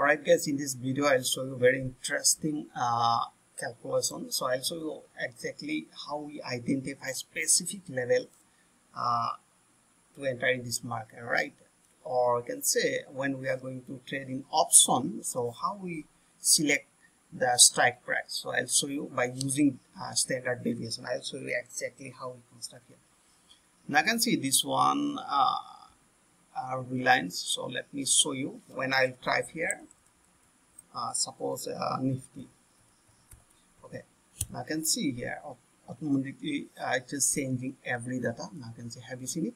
alright guys in this video I'll show you very interesting uh, calculation so I'll show you exactly how we identify specific level uh, to enter in this market right? Or you can say when we are going to trade in option so how we select the strike price. So I'll show you by using uh, standard deviation. I'll show you exactly how we construct here. Now I can see this one uh, uh, Reliance. So let me show you when I'll here suppose uh, Nifty. Okay. Now I can see here automatically uh, it is changing every data. Now I can see have you seen it?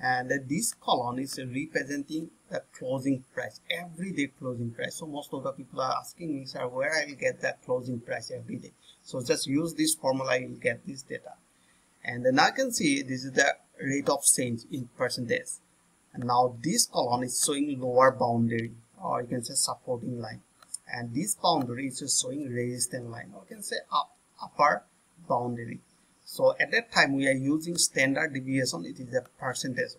And this column is representing the closing price. Everyday closing price. So most of the people are asking me sir where I'll get that closing price every day? So just use this formula you'll get this data. And then I can see this is the rate of change in percentage. And now this column is showing lower boundary or you can say supporting line. And this boundary is showing resistance line or you can say up, upper boundary. So at that time we are using standard deviation it is a percentage.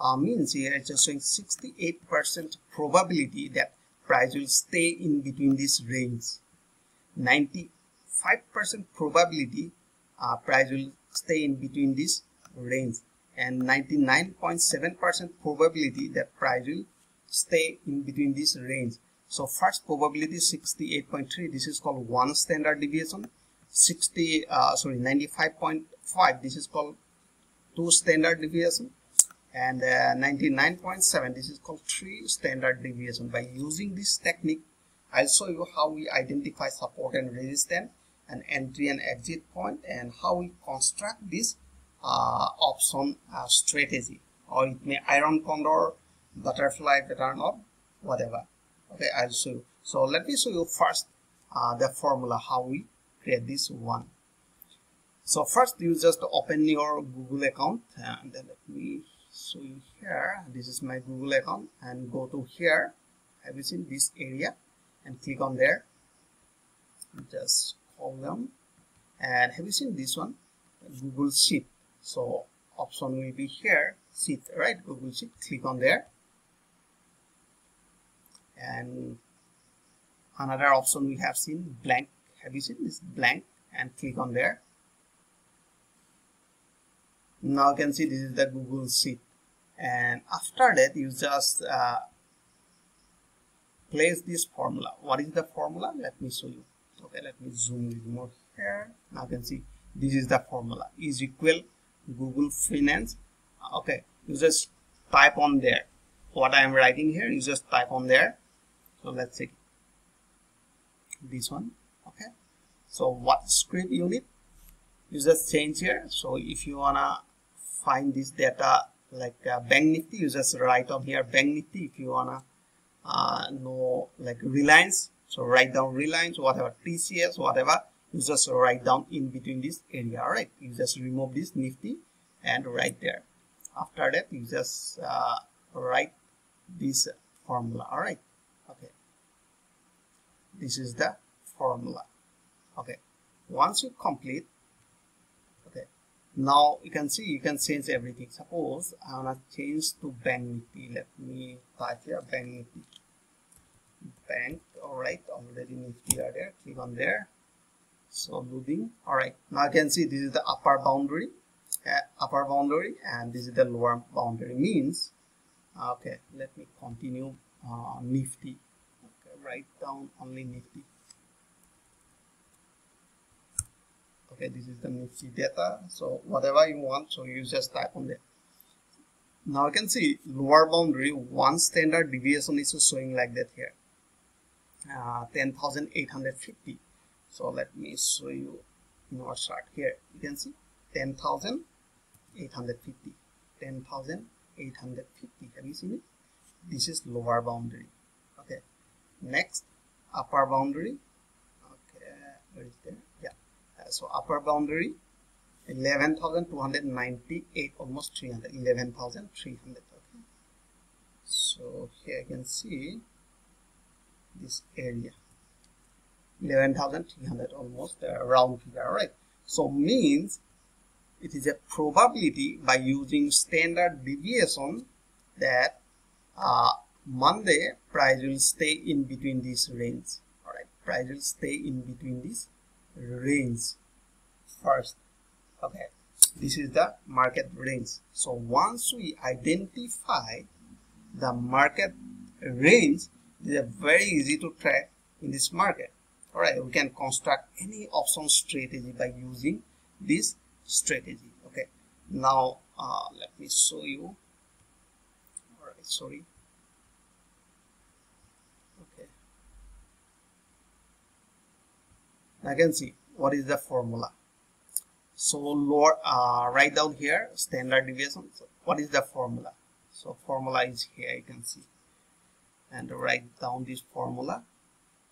Uh, means here it's just showing 68 percent probability that price will stay in between this range 95 percent probability uh, price will stay in between this range and 99.7% probability that price will stay in between this range. So first probability 68.3 this is called one standard deviation. 60 uh, sorry 95.5 this is called two standard deviation. And 99.7 uh, this is called three standard deviation. By using this technique I'll show you how we identify support and resistance and entry and exit point and how we construct this uh, option uh, strategy. Or it may iron condor butterfly pattern or whatever. Okay i'll show you. So let me show you first uh, the formula how we create this one. So first you just open your google account and then let me show you here. This is my google account and go to here. Have you seen this area? And click on there. Just column and have you seen this one? Google sheet. So option will be here. Sheet right? Google sheet. Click on there and another option we have seen blank. Have you seen this blank? And click on there. Now you can see this is the google sheet. And after that you just uh, place this formula. What is the formula? Let me show you. Okay let me zoom in more here. Now you can see this is the formula. Is equal google finance. Okay you just type on there. What i am writing here you just type on there so let's see this one okay? So what script unit you just change here. So if you wanna find this data like uh, bank nifty you just write on here bank nifty. If you wanna uh, know like reliance so write down reliance whatever tcs whatever you just write down in between this area all right? You just remove this nifty and write there. After that you just uh, write this formula all right this is the formula. Okay. Once you complete okay. Now you can see you can change everything. Suppose i want to change to bank nifty. Let me type here bank nifty. Bank all right already nifty are there. Click on there. So loading. All right now you can see this is the upper boundary. Uh, upper boundary and this is the lower boundary means okay let me continue uh, nifty write down only nifty. Okay this is the nifty data. So whatever you want so you just type on there. Now you can see lower boundary one standard deviation is showing like that here. Uh, 10,850 so let me show you in our chart here. You can see 10,850 10,850 have you seen it? This is lower boundary next upper boundary. Okay where is there? Yeah. Uh, so upper boundary 11,298 almost 300 11,300 okay. So here you can see this area. 11,300 almost uh, round figure right? So means it is a probability by using standard deviation that uh, Monday price will stay in between this range. Alright, price will stay in between this range first. Okay, this is the market range. So once we identify the market range, it is very easy to track in this market. Alright, we can construct any option strategy by using this strategy. Okay, now uh, let me show you. Alright, sorry. I can see what is the formula? So lower uh, write down here standard deviation. So what is the formula? So formula is here you can see. And write down this formula.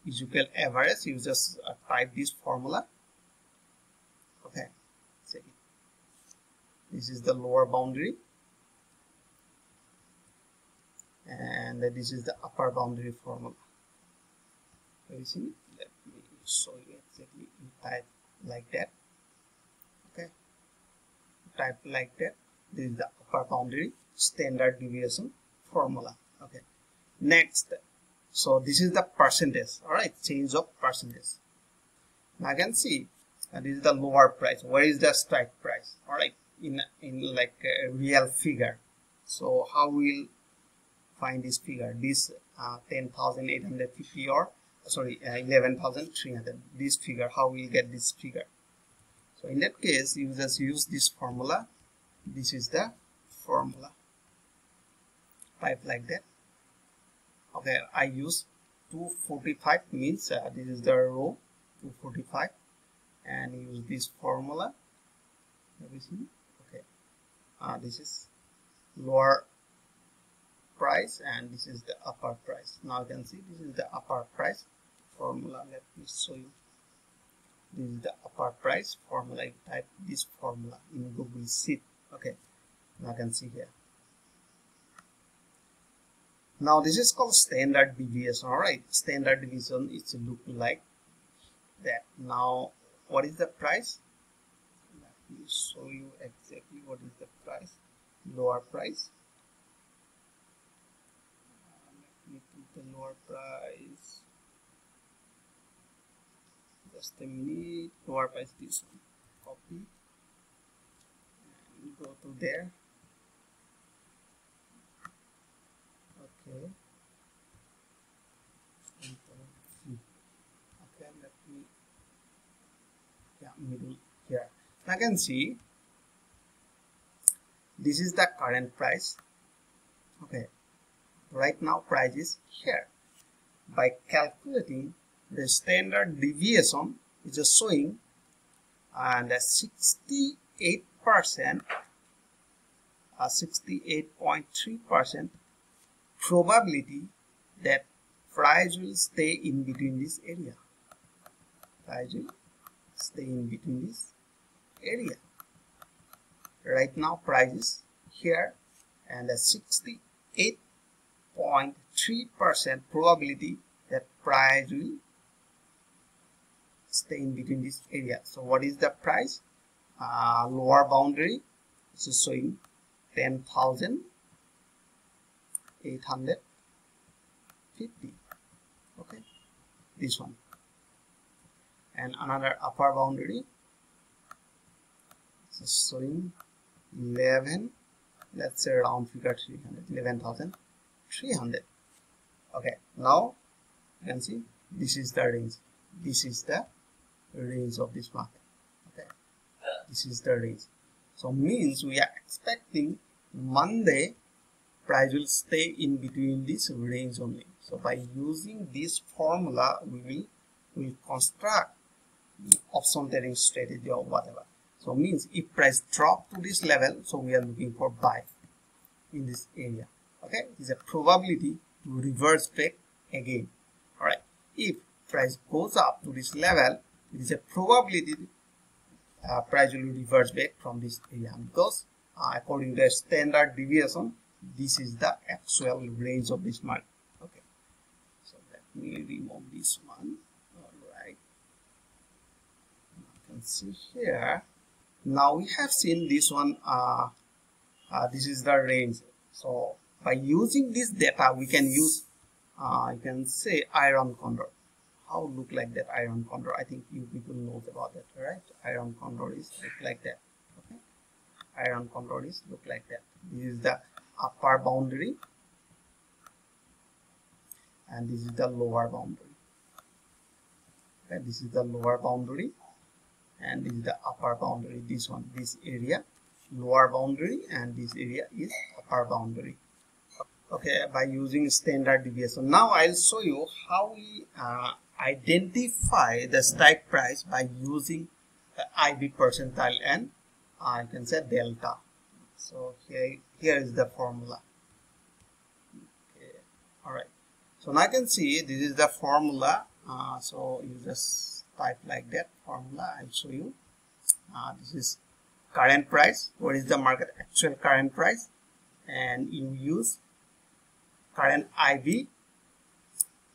Is equal average you just uh, type this formula. Okay see. This is the lower boundary. And this is the upper boundary formula. You see? Let me show you exactly you type like that. Okay. Type like that. This is the upper boundary. Standard deviation formula. Okay. Next. So this is the percentage. All right change of percentage. Now I can see. And this is the lower price. Where is the strike price? All right in in like a real figure. So how we'll find this figure? This uh, 10,850 or sorry uh, 11,300 this figure how we get this figure? So in that case you just use this formula. This is the formula. Type like that. Okay I use 245 means uh, this is the row 245 and use this formula. Everything. Okay. Uh, this is lower price and this is the upper price. Now you can see this is the upper price formula. Let me show you. This is the upper price formula. Type this formula in google sheet. Okay. Now you can see here. Now this is called standard deviation. All right. Standard deviation it's look like that. Now what is the price? Let me show you exactly what is the price. Lower price. Uh, let me put the lower price just a minute price this one copy and go to there. Okay. Okay let me yeah middle here. I can see this is the current price. Okay. Right now price is here. By calculating the standard deviation is just showing and a 68 percent a 68.3 percent probability that price will stay in between this area. Price will stay in between this area. Right now price is here and a 68.3 percent probability that price will stay in between this area? So what is the price? Uh, lower boundary this is showing 10,850 okay this one. And another upper boundary this is showing 11 let's say round figure 300 11,300 okay now you can see this is the range. This is the range of this market okay? This is the range so means we are expecting monday price will stay in between this range only. So by using this formula we will will construct the option trading strategy or whatever. So means if price drop to this level so we are looking for buy in this area. Okay? Is a probability to reverse back again. All right if price goes up to this level it is a probability uh, price will reverse back from this area because uh, according to the standard deviation this is the actual range of this market. Okay. So let me remove this one. All right you can see here. Now we have seen this one uh, uh, this is the range. So by using this data we can use uh, you can say iron condor how look like that iron condor. I think you people knows about that right iron condor is look like that okay? Iron condor is look like that. This is the upper boundary and this is the lower boundary. Okay this is the lower boundary and this is the upper boundary. This one this area lower boundary and this area is upper boundary. Okay by using standard deviation. Now i'll show you how we uh, identify the strike price by using the IV percentile and uh, i can say delta. So here here is the formula. Okay. All right so now i can see this is the formula. Uh, so you just type like that formula. I'll show you. Uh, this is current price. What is the market? Actual current price. And you use current IV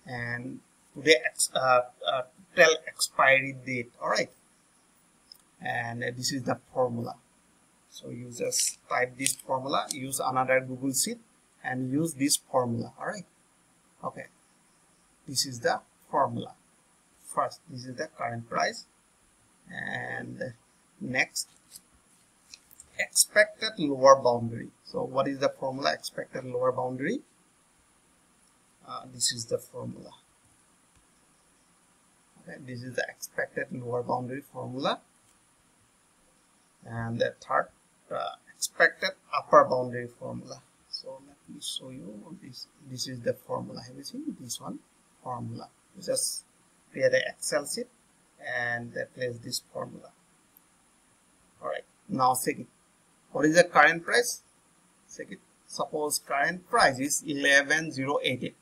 and today uh, uh, tell expiry date. All right. And this is the formula. So you just type this formula use another google sheet and use this formula. All right. Okay. This is the formula. First this is the current price. And next expected lower boundary. So what is the formula? Expected lower boundary. Uh, this is the formula this is the expected lower boundary formula. And the third uh, expected upper boundary formula. So let me show you this this is the formula. Have you seen this one? Formula. Just create an excel sheet and place this formula. All right now second what is the current price? Second suppose current price is 11088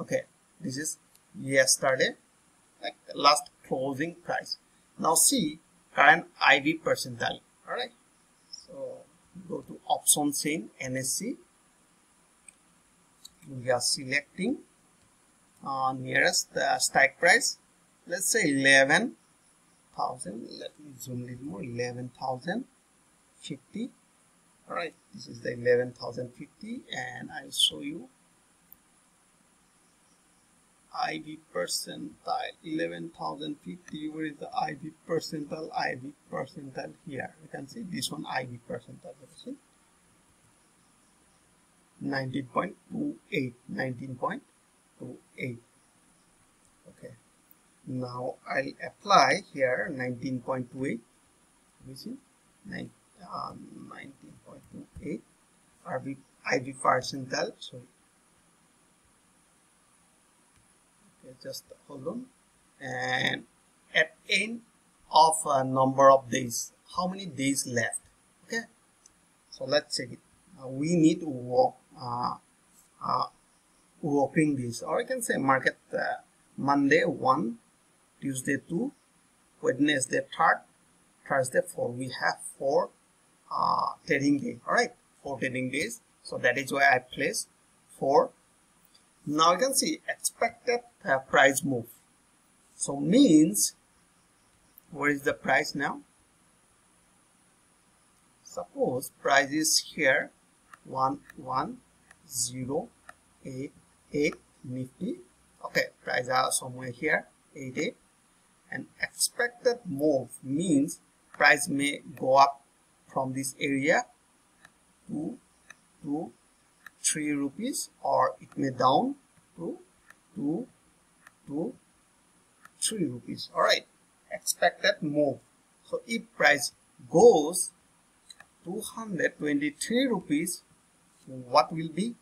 okay this is yesterday like last closing price. Now see current IV percentile. All right so go to option chain NSE we are selecting uh, nearest uh, strike price. Let's say 11,000 let me zoom a little more. 11,050 all right this is the 11,050 and I'll show you IV percentile 11,050 where is the IV percentile IV percentile here. You can see this one IV percentile see 19.28 19.28 okay. Now I'll apply here 19.28 you see. 9 um, 19.28 IV IV percentile sorry okay just hold on. And at end of a number of days how many days left? Okay? So let's check it. Uh, we need to walk uh, uh, working days. Or I can say market uh, Monday 1 Tuesday 2 Wednesday 3rd Thursday 4 we have 4 uh, trading day. All right 4 trading days. So that is why I place 4 now you can see expected uh, price move. So means what is the price now? Suppose price is here one one zero eight eight nifty okay price are somewhere here eight eight. And expected move means price may go up from this area to to 3 rupees or it may down to 2 to 3 rupees. All right. Expected move. So if price goes 223 rupees what will be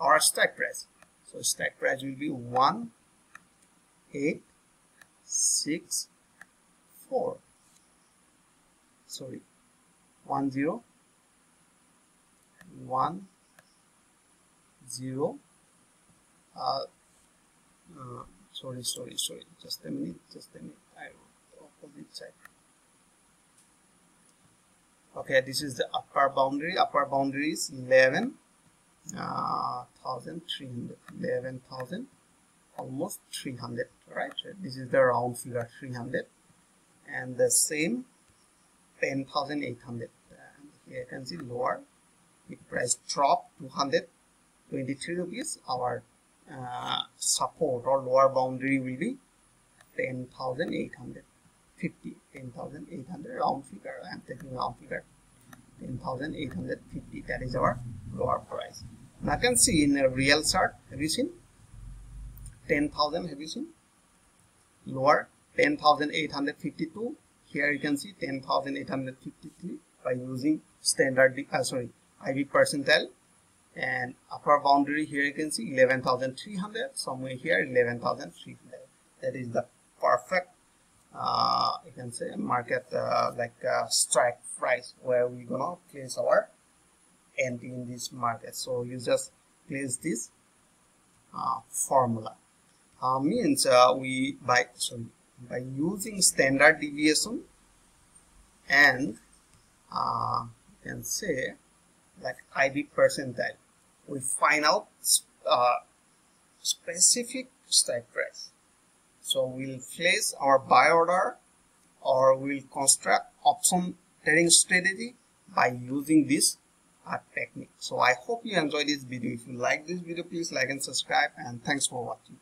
our strike price? So strike price will be 1 8 6 4 sorry. 1 0 1 0 uh, uh, sorry sorry sorry. Just a minute just a minute. I wrote opposite side okay this is the upper boundary. Upper boundary is 11 uh, 1300 11,000 almost 300 right? This is the round figure 300 and the same 10,800 and here you can see lower. If price drop 223 rupees our uh, support or lower boundary will be 10,850 10,800 round figure. I am taking round figure. 10,850 that is our lower price. Now you can see in a real chart have you seen? 10,000 have you seen? Lower 10,852 here you can see 10,853 by using standard uh, sorry IV percentile and upper boundary here you can see 11,300 somewhere here 11,300 that is the perfect uh, you can say market uh, like uh, strike price where we're gonna place our entry in this market. So you just place this uh, formula. Uh, means uh, we by sorry by using standard deviation and uh, you can say like IV percentile we find out uh, specific strike price so we'll place our buy order or we'll construct option trading strategy by using this uh, technique. So i hope you enjoyed this video. If you like this video please like and subscribe and thanks for watching